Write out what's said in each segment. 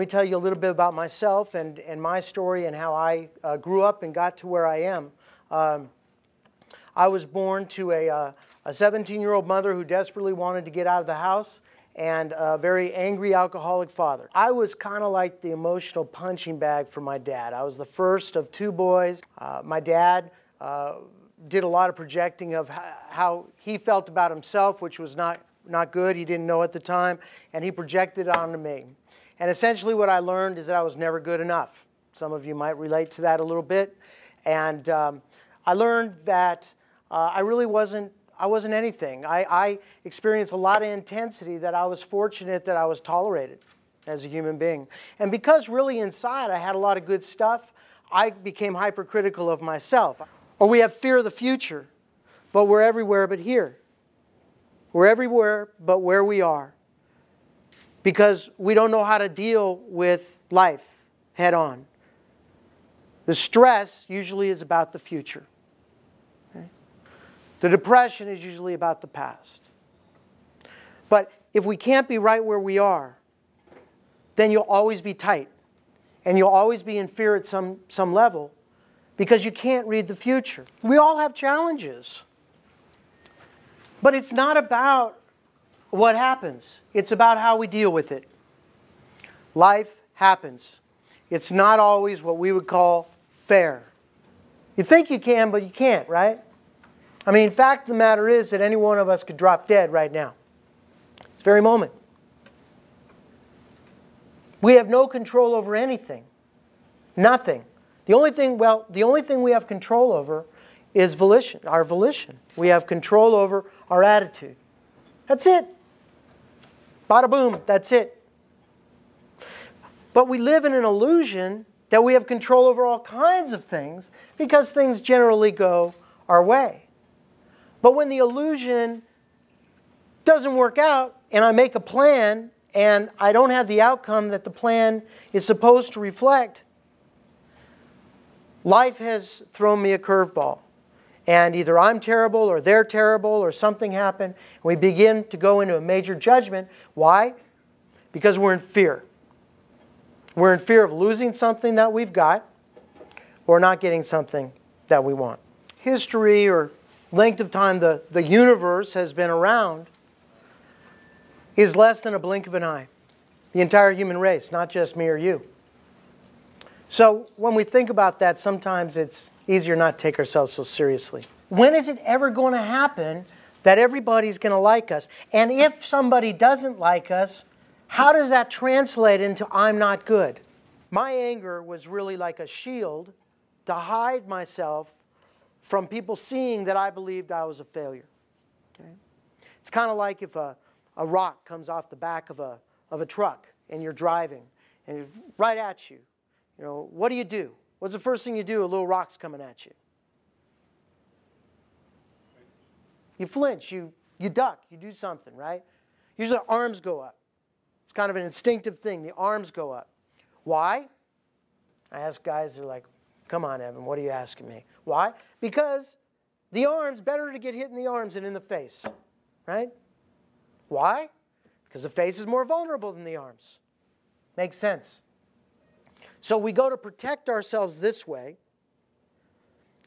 me tell you a little bit about myself and, and my story and how I uh, grew up and got to where I am. Um, I was born to a, uh, a 17 year old mother who desperately wanted to get out of the house and a very angry alcoholic father. I was kind of like the emotional punching bag for my dad. I was the first of two boys. Uh, my dad uh, did a lot of projecting of how he felt about himself, which was not, not good. He didn't know at the time, and he projected it onto me. And essentially, what I learned is that I was never good enough. Some of you might relate to that a little bit. And um, I learned that uh, I really wasn't I wasn't anything. I, I, experienced a lot of intensity that I was fortunate that I was tolerated as a human being. And because really inside I had a lot of good stuff, I became hypercritical of myself. Or we have fear of the future, but we're everywhere but here. We're everywhere but where we are because we don't know how to deal with life head on. The stress usually is about the future. Okay? The depression is usually about the past. But if we can't be right where we are, then you'll always be tight. And you'll always be in fear at some, some level because you can't read the future. We all have challenges. But it's not about what happens, it's about how we deal with it. Life happens. It's not always what we would call fair. You think you can, but you can't, right? I mean, fact of the matter is that any one of us could drop dead right now. This very moment. We have no control over anything. Nothing. The only thing, well, the only thing we have control over is volition, our volition. We have control over our attitude. That's it. Bada boom, that's it. But we live in an illusion that we have control over all kinds of things because things generally go our way. But when the illusion doesn't work out and I make a plan and I don't have the outcome that the plan is supposed to reflect, life has thrown me a curveball. And either I'm terrible or they're terrible or something happened. And we begin to go into a major judgment. Why? Because we're in fear. We're in fear of losing something that we've got or not getting something that we want. History or length of time the, the universe has been around is less than a blink of an eye. The entire human race, not just me or you. So when we think about that, sometimes it's easier not take ourselves so seriously. When is it ever going to happen that everybody's going to like us? And if somebody doesn't like us, how does that translate into I'm not good? My anger was really like a shield to hide myself from people seeing that I believed I was a failure. Okay? It's kind of like if a, a rock comes off the back of a, of a truck and you're driving and it's right at you. You know, what do you do? What's the first thing you do? A little rock's coming at you. You flinch, you, you duck, you do something, right? Usually arms go up. It's kind of an instinctive thing. The arms go up. Why? I ask guys, they're like, come on, Evan, what are you asking me? Why? Because the arms, better to get hit in the arms than in the face, right? Why? Because the face is more vulnerable than the arms. Makes sense. So we go to protect ourselves this way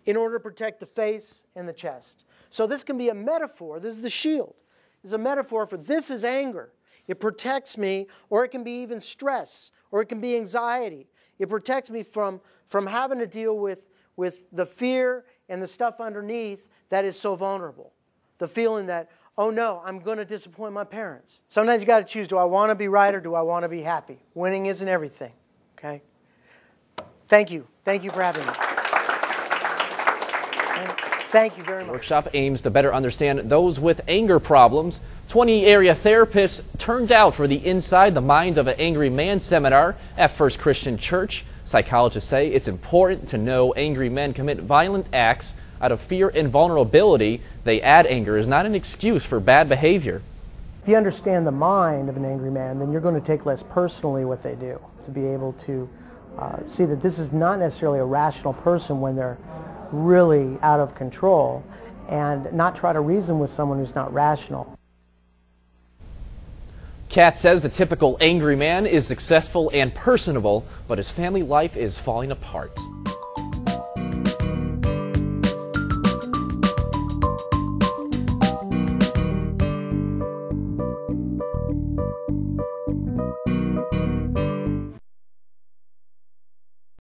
in order to protect the face and the chest. So this can be a metaphor. This is the shield. Is a metaphor for this is anger. It protects me, or it can be even stress, or it can be anxiety. It protects me from, from having to deal with, with the fear and the stuff underneath that is so vulnerable. The feeling that, oh no, I'm going to disappoint my parents. Sometimes you got to choose do I want to be right or do I want to be happy? Winning isn't everything, okay? Thank you. Thank you for having me. Thank you very much. Workshop aims to better understand those with anger problems. 20 area therapists turned out for the Inside the Mind of an Angry Man seminar at First Christian Church. Psychologists say it's important to know angry men commit violent acts out of fear and vulnerability. They add anger is not an excuse for bad behavior. If you understand the mind of an angry man, then you're going to take less personally what they do. To be able to uh, see that this is not necessarily a rational person when they're really out of control and not try to reason with someone who's not rational. Katz says the typical angry man is successful and personable, but his family life is falling apart.